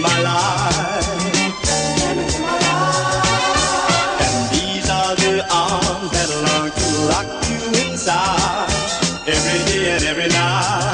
my life. And these are the arms that long to lock you inside every day and every night.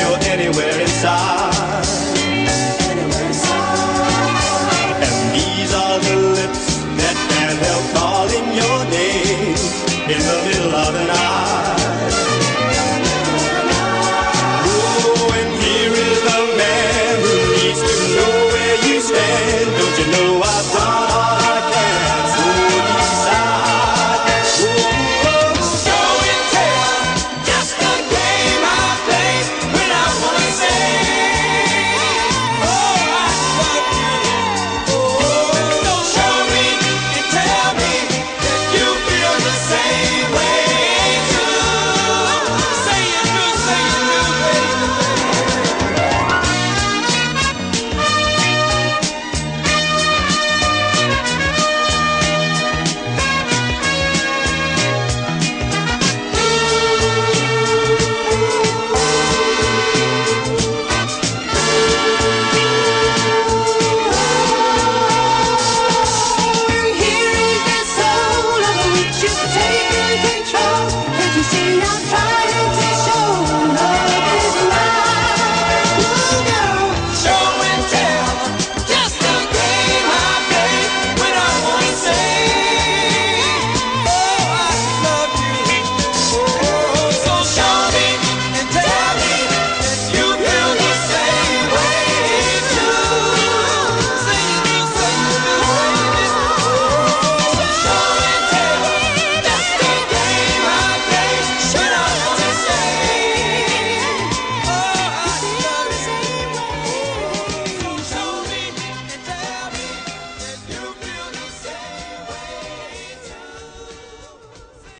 You're anywhere inside.